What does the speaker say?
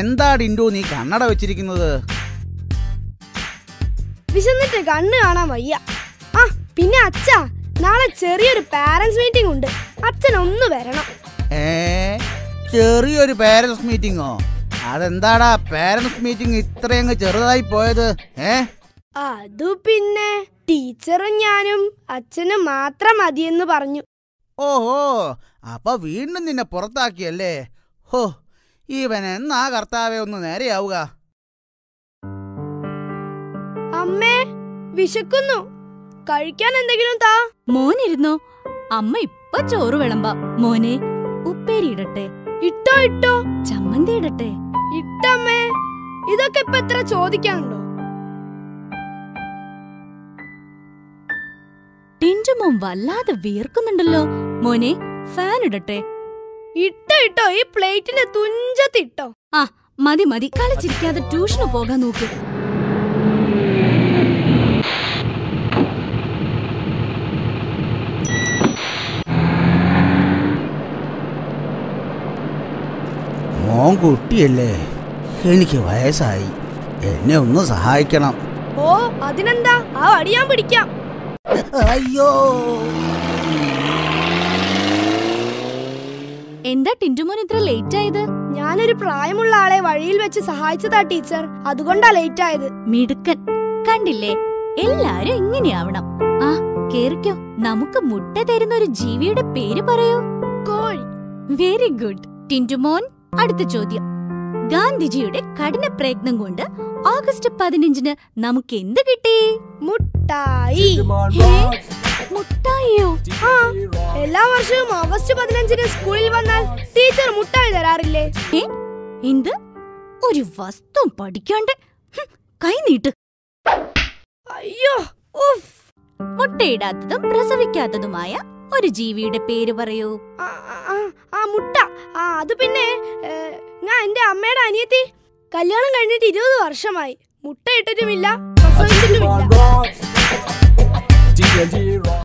എന്താ ഡിൻഡു നീ കണ്ണട വെച്ചിരിക്കുന്നത്? വിശന്നിട്ട് കണ്ണ് കാണാൻ വയ്യ. ആ പിന്നെ അച്ഛാ നാളെ ചെറിയൊരു പാരന്റ്സ് മീറ്റിംഗ് ഉണ്ട്. അച്ഛൻ ഒന്ന് വരണം. ഏ ചെറിയൊരു പാരന്റ്സ് മീറ്റിംഗോ അതെന്താടാ പാരന്റ്സ് മീറ്റിംഗ് ഇത്രയങ്ങ് ചെറുതായി പോയത്? ഏ? അതു പിന്നെ ടീച്ചറും ഞാനും അച്ഛനും മാത്രം മതിയെന്ന് പറഞ്ഞു. ഓഹോ അപ്പൊ വീണ്ടും നിന്നെ പുറത്താക്കിയല്ലേ? ഹോ ഇവൻ എന്നാ കർത്താവെ ഒന്ന് നേരെയാവുക. അമ്മേ വിശക്കുന്നു. കഴിക്കാൻ എന്തെങ്കിലും താ. മോനിരുന്നു അമ്മ ഇപ്പൊ ചോറ് വിളമ്പാം. മോനെ ഉപ്പേരി ഇടട്ടെ. ഇട്ടോ ഇട്ടോ. ചമ്മന്തി ഇടട്ടെ. ഇട്ടമ്മേ ഇതൊക്കെ ഇപ്പൊ എത്ര ചോദിക്കാനുണ്ടോ? ടിന്റുമോൻ വല്ലാതെ വിയർക്കുന്നുണ്ടല്ലോ. മോനെ ഫാൻ ഇടട്ടെ. ഇട്ടോ ഇട്ടോ ഈ പ്ലേറ്റിന്റെ തുഞ്ചത്തിട്ടോ ആ മതി മതി. കളിച്ചിരിക്കാതെ ട്യൂഷന് പോകാൻ നോക്ക്. മോൻ കുട്ടിയല്ലേ എനിക്ക് വയസ്സായി. എന്നെ ഒന്ന് സഹായിക്കണം. ഓ അതിനെന്താ? ആ അടിയാൻ പിടിക്കാം. അയ്യോ. എന്താ ടിന്റുമോൻ ഇത്ര ലേറ്റ് ആയത്? ഞാനൊരു പ്രായമുള്ള ആളെ വഴിയിൽ വെച്ച് സഹായിച്ചതാ ടീച്ചർ. അതുകൊണ്ടാ ലേറ്റ് ആയത്. മിടുക്കൻ. കണ്ടില്ലേ? എല്ലാരും ഇങ്ങനെയാവണം. ആ കേറിക്കോ. നമുക്ക് മുട്ട തരുന്ന ഒരു ജീവിയുടെ പേര് പറയൂ? കോഴി. വെരി ഗുഡ് ടിന്റുമോൻ അടുത്ത ചോദ്യം. ഗാന്ധിജിയുടെ കഠിന പ്രയത്നം കൊണ്ട് ഓഗസ്റ്റ് പതിനഞ്ചിന് നമുക്ക് എന്ത് കിട്ടി? മുട്ടായി? മുട്ടായിയോ? ആ എല്ലാ വർഷവും ഓഗസ്റ്റ് പതിനഞ്ചിന് സ്കൂളിൽ വന്നാൽ ടീച്ചർ മുട്ടായി തരാറില്ലേ? എന്ത്? ഒരു വസ്തു പഠിക്കാണ്ട്? കൈ നീട്ട്. അയ്യോ ഉഫ്. മുട്ടയിടാത്തതും പ്രസവിക്കാത്തതുമായ ഒരു ജീവിയുടെ പേര് പറയൂ. ആ, മുട്ട. ആ അത് പിന്നെ ഞാൻ എന്റെ അമ്മയുടെ അനിയത്തി. കല്യാണം കഴിഞ്ഞിട്ട് ഇരുപത് വർഷമായി. മുട്ട ഇട്ടിട്ടുമില്ല പ്രസവിച്ചിട്ടുമില്ല.